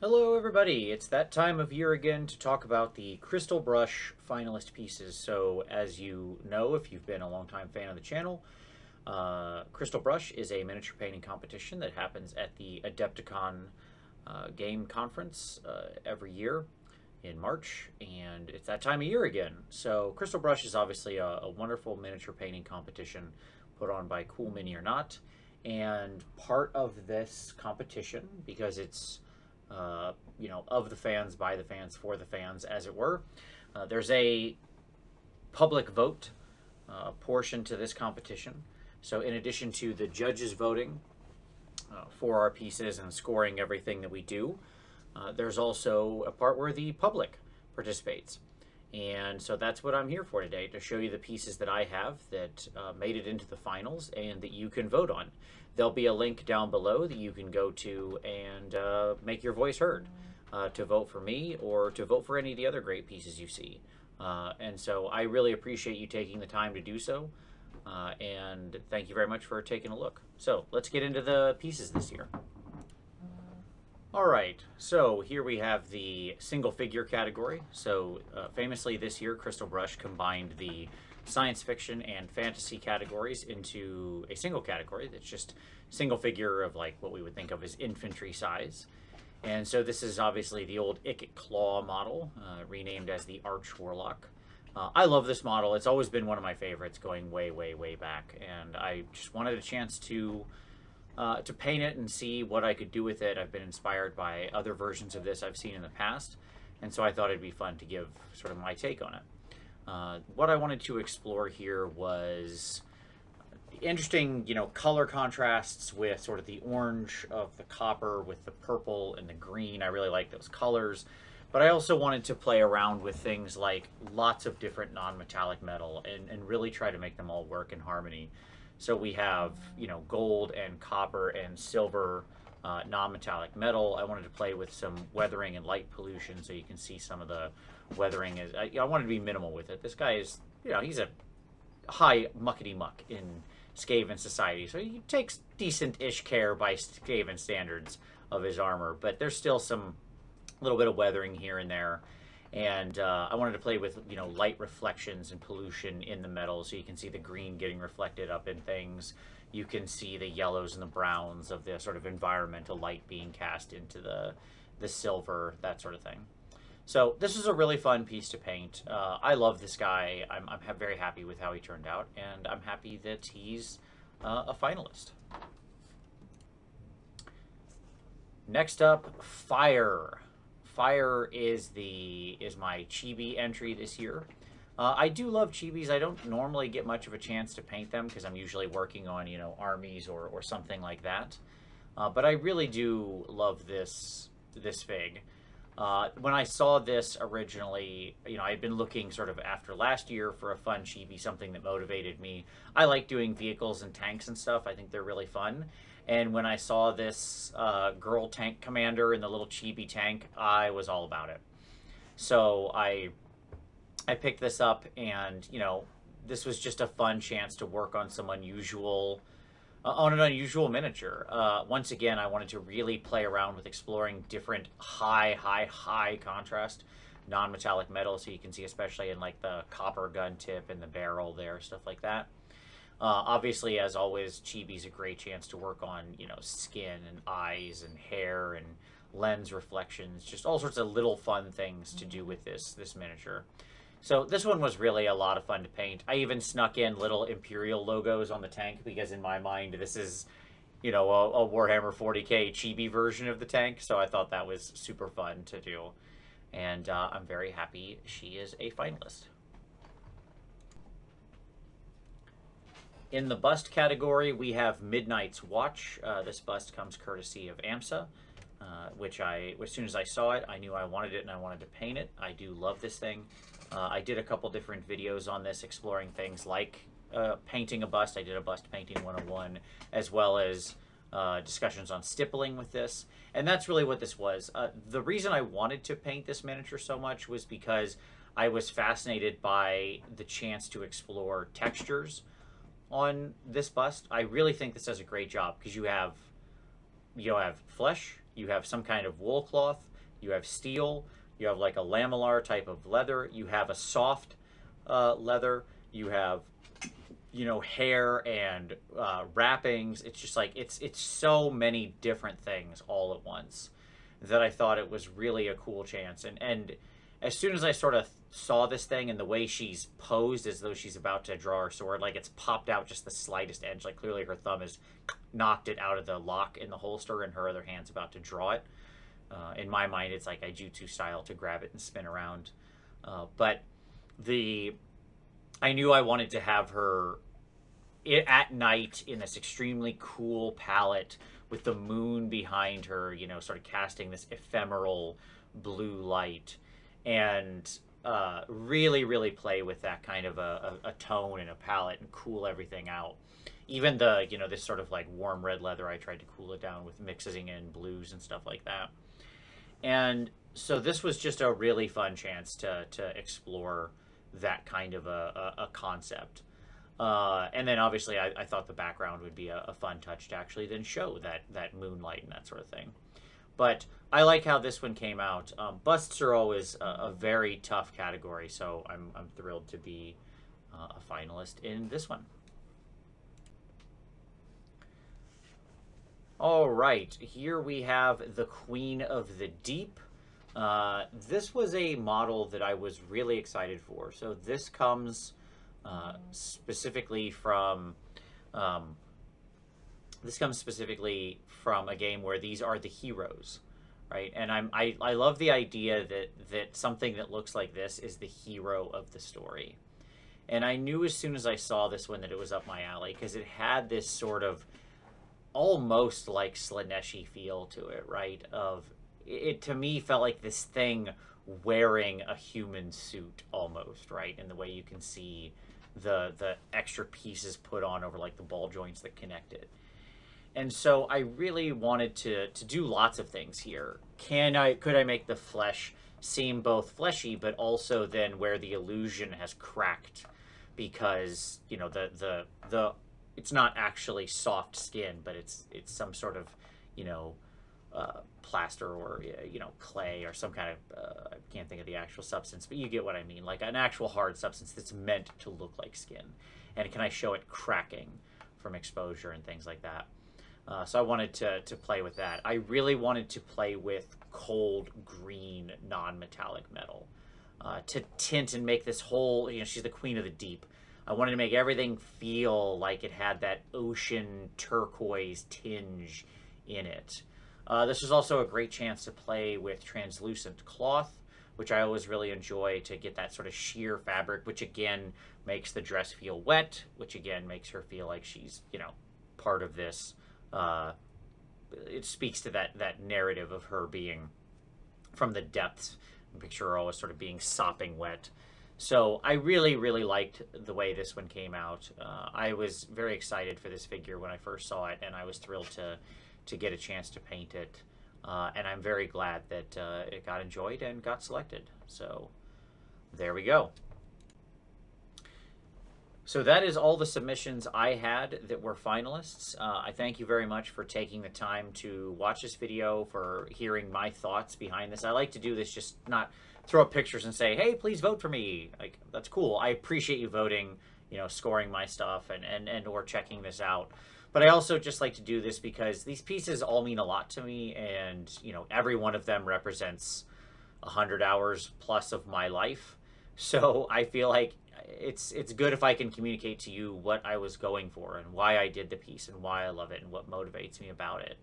Hello everybody, it's that time of year again to talk about the Crystal Brush finalist pieces. So as you know, if you've been a long-time fan of the channel, uh, Crystal Brush is a miniature painting competition that happens at the Adepticon uh, game conference uh, every year in March, and it's that time of year again. So Crystal Brush is obviously a, a wonderful miniature painting competition put on by Cool Mini or Not, and part of this competition, because it's uh, you know, of the fans, by the fans, for the fans, as it were. Uh, there's a public vote uh, portion to this competition. So, in addition to the judges voting uh, for our pieces and scoring everything that we do, uh, there's also a part where the public participates. And so that's what I'm here for today to show you the pieces that I have that uh, made it into the finals and that you can vote on. There'll be a link down below that you can go to and uh, make your voice heard uh, to vote for me or to vote for any of the other great pieces you see. Uh, and so I really appreciate you taking the time to do so. Uh, and thank you very much for taking a look. So let's get into the pieces this year. All right, so here we have the single figure category. So uh, famously this year, Crystal Brush combined the science fiction and fantasy categories into a single category that's just single figure of like what we would think of as infantry size. And so this is obviously the old Ikit Claw model, uh, renamed as the Arch Warlock. Uh, I love this model. It's always been one of my favorites going way, way, way back. And I just wanted a chance to uh, to paint it and see what I could do with it. I've been inspired by other versions of this I've seen in the past, and so I thought it'd be fun to give sort of my take on it. Uh, what I wanted to explore here was interesting, you know, color contrasts with sort of the orange of the copper with the purple and the green. I really like those colors. But I also wanted to play around with things like lots of different non-metallic metal and, and really try to make them all work in harmony. So we have, you know, gold and copper and silver uh, non-metallic metal. I wanted to play with some weathering and light pollution so you can see some of the weathering. Is I, I wanted to be minimal with it. This guy is, you know, he's a high muckety muck in Skaven society, so he takes decent-ish care by Skaven standards of his armor, but there's still some little bit of weathering here and there and uh, I wanted to play with you know light reflections and pollution in the metal so you can see the green getting reflected up in things. You can see the yellows and the browns of the sort of environmental light being cast into the the silver that sort of thing. So this is a really fun piece to paint. Uh, I love this guy. I'm, I'm very happy with how he turned out and I'm happy that he's uh, a finalist. Next up fire Fire is the is my chibi entry this year. Uh, I do love chibis. I don't normally get much of a chance to paint them because I'm usually working on, you know, armies or, or something like that. Uh, but I really do love this this fig. Uh, when I saw this originally, you know, I had been looking sort of after last year for a fun chibi, something that motivated me. I like doing vehicles and tanks and stuff. I think they're really fun. And when I saw this uh, girl tank commander in the little chibi tank, I was all about it. So I I picked this up, and you know, this was just a fun chance to work on some unusual, uh, on an unusual miniature. Uh, once again, I wanted to really play around with exploring different high, high, high contrast non-metallic metal, so you can see especially in like the copper gun tip and the barrel there, stuff like that. Uh, obviously, as always, Chibi's a great chance to work on, you know, skin and eyes and hair and lens reflections, just all sorts of little fun things to do with this this miniature. So this one was really a lot of fun to paint. I even snuck in little Imperial logos on the tank because in my mind this is, you know, a, a Warhammer 40k Chibi version of the tank. So I thought that was super fun to do. And uh, I'm very happy she is a finalist. In the bust category, we have Midnight's Watch. Uh, this bust comes courtesy of AMSA, uh, which I, as soon as I saw it, I knew I wanted it and I wanted to paint it. I do love this thing. Uh, I did a couple different videos on this, exploring things like uh, painting a bust. I did a bust painting 101, as well as uh, discussions on stippling with this. And that's really what this was. Uh, the reason I wanted to paint this miniature so much was because I was fascinated by the chance to explore textures on this bust. I really think this does a great job because you have you have flesh, you have some kind of wool cloth, you have steel, you have like a lamellar type of leather, you have a soft uh, leather, you have you know hair and uh, wrappings. It's just like it's it's so many different things all at once that I thought it was really a cool chance. And and as soon as I sort of saw this thing and the way she's posed as though she's about to draw her sword, like it's popped out just the slightest edge. Like clearly her thumb has knocked it out of the lock in the holster and her other hand's about to draw it. Uh, in my mind, it's like a jutsu style to grab it and spin around. Uh, but the I knew I wanted to have her at night in this extremely cool palette with the moon behind her, you know, sort of casting this ephemeral blue light and uh, really, really play with that kind of a, a, a, tone and a palette and cool everything out. Even the, you know, this sort of like warm red leather, I tried to cool it down with mixing in blues and stuff like that. And so this was just a really fun chance to, to explore that kind of a, a, concept. Uh, and then obviously I, I, thought the background would be a, a, fun touch to actually then show that, that moonlight and that sort of thing. But I like how this one came out. Um, busts are always a, a, very tough category, so I'm, I'm thrilled to be uh, a finalist in this one. All right, here we have the Queen of the Deep. Uh, this was a model that I was really excited for. So this comes uh, specifically from um, this comes specifically from a game where these are the heroes, right? And I'm I, I love the idea that that something that looks like this is the hero of the story. And I knew as soon as I saw this one that it was up my alley because it had this sort of almost like Slaaneshi feel to it, right? Of it to me felt like this thing wearing a human suit almost, right? In the way you can see the the extra pieces put on over like the ball joints that connect it. And so I really wanted to to do lots of things here. Can I could I make the flesh seem both fleshy but also then where the illusion has cracked because, you know, the the the it's not actually soft skin, but it's it's some sort of, you know, uh, plaster or you know clay or some kind of uh, I can't think of the actual substance, but you get what I mean, like an actual hard substance that's meant to look like skin. And can I show it cracking from exposure and things like that? Uh, so I wanted to to play with that. I really wanted to play with cold green non-metallic metal uh, to tint and make this whole. You know, she's the queen of the deep. I wanted to make everything feel like it had that ocean turquoise tinge in it. Uh, this was also a great chance to play with translucent cloth, which I always really enjoy to get that sort of sheer fabric, which again makes the dress feel wet, which again makes her feel like she's, you know, part of this. Uh, it speaks to that, that narrative of her being from the depths. I picture her always sort of being sopping wet. So I really, really liked the way this one came out. Uh, I was very excited for this figure when I first saw it, and I was thrilled to to get a chance to paint it. Uh, and I'm very glad that uh, it got enjoyed and got selected. So there we go. So that is all the submissions I had that were finalists. Uh, I thank you very much for taking the time to watch this video, for hearing my thoughts behind this. I like to do this just not throw up pictures and say, hey, please vote for me. Like, that's cool. I appreciate you voting, you know, scoring my stuff and, and, and or checking this out. But I also just like to do this because these pieces all mean a lot to me, and you know every one of them represents a hundred hours plus of my life. So I feel like it's it's good if I can communicate to you what I was going for and why I did the piece and why I love it and what motivates me about it.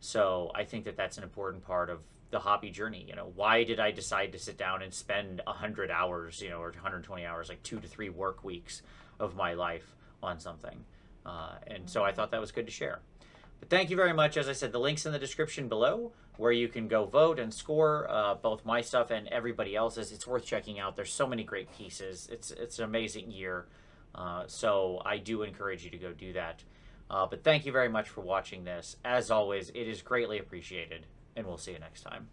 So I think that that's an important part of the hobby journey. You know, why did I decide to sit down and spend 100 hours, you know, or 120 hours, like two to three work weeks of my life on something? Uh, and so I thought that was good to share. But thank you very much. As I said, the link's in the description below where you can go vote and score uh, both my stuff and everybody else's. It's worth checking out. There's so many great pieces. It's, it's an amazing year. Uh, so I do encourage you to go do that. Uh, but thank you very much for watching this. As always, it is greatly appreciated, and we'll see you next time.